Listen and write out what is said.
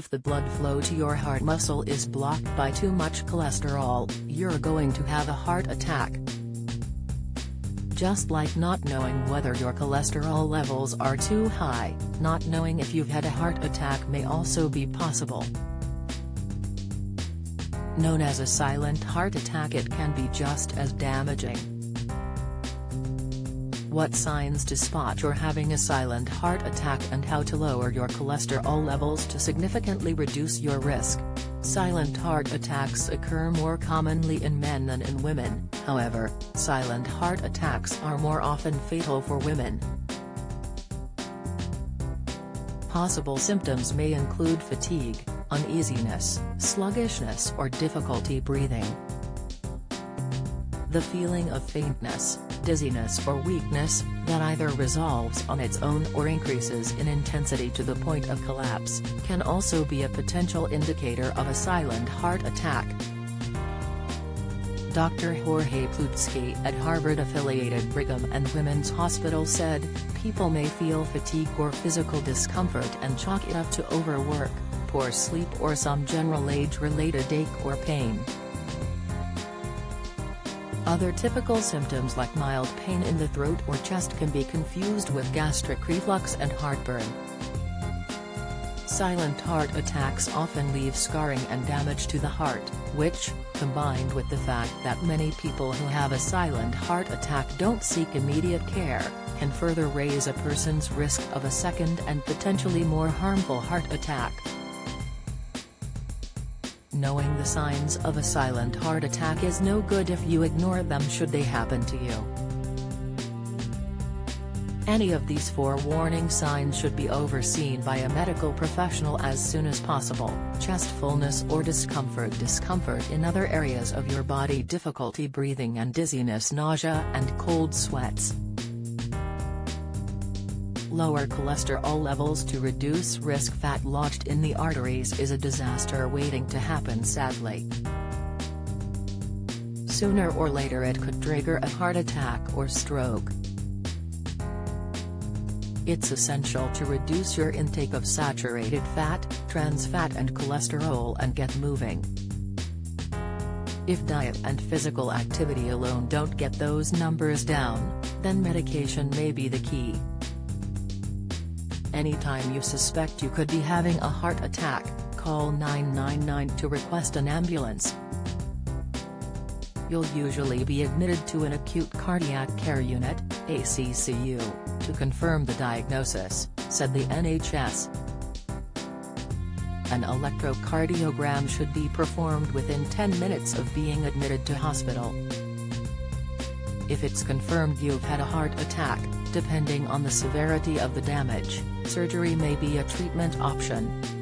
If the blood flow to your heart muscle is blocked by too much cholesterol, you're going to have a heart attack. Just like not knowing whether your cholesterol levels are too high, not knowing if you've had a heart attack may also be possible. Known as a silent heart attack it can be just as damaging. What signs to spot you're having a silent heart attack and how to lower your cholesterol levels to significantly reduce your risk. Silent heart attacks occur more commonly in men than in women, however, silent heart attacks are more often fatal for women. Possible symptoms may include fatigue, uneasiness, sluggishness or difficulty breathing. The feeling of faintness, dizziness or weakness, that either resolves on its own or increases in intensity to the point of collapse, can also be a potential indicator of a silent heart attack. Dr. Jorge Plutzky at Harvard-affiliated Brigham and Women's Hospital said, people may feel fatigue or physical discomfort and chalk it up to overwork, poor sleep or some general age-related ache or pain. Other typical symptoms like mild pain in the throat or chest can be confused with gastric reflux and heartburn. Silent heart attacks often leave scarring and damage to the heart, which, combined with the fact that many people who have a silent heart attack don't seek immediate care, can further raise a person's risk of a second and potentially more harmful heart attack. Knowing the signs of a silent heart attack is no good if you ignore them should they happen to you. Any of these four warning signs should be overseen by a medical professional as soon as possible, chest fullness or discomfort discomfort in other areas of your body difficulty breathing and dizziness nausea and cold sweats lower cholesterol levels to reduce risk fat lodged in the arteries is a disaster waiting to happen sadly. Sooner or later it could trigger a heart attack or stroke. It's essential to reduce your intake of saturated fat, trans fat and cholesterol and get moving. If diet and physical activity alone don't get those numbers down, then medication may be the key. Anytime you suspect you could be having a heart attack, call 999 to request an ambulance. You'll usually be admitted to an acute cardiac care unit, ACCU, to confirm the diagnosis, said the NHS. An electrocardiogram should be performed within 10 minutes of being admitted to hospital. If it's confirmed you've had a heart attack, depending on the severity of the damage, surgery may be a treatment option.